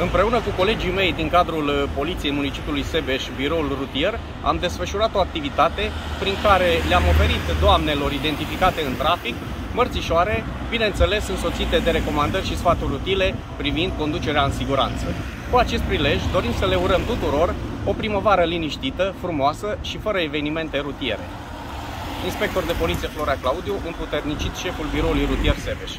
Împreună cu colegii mei din cadrul uh, Poliției Municipiului Sebeș, biroul rutier, am desfășurat o activitate prin care le-am oferit doamnelor identificate în trafic mărțișoare, bineînțeles însoțite de recomandări și sfaturi utile privind conducerea în siguranță. Cu acest prilej dorim să le urăm tuturor o primăvară liniștită, frumoasă și fără evenimente rutiere. Inspector de poliție Florea Claudiu, împuternicit șeful biroului rutier Sebeș.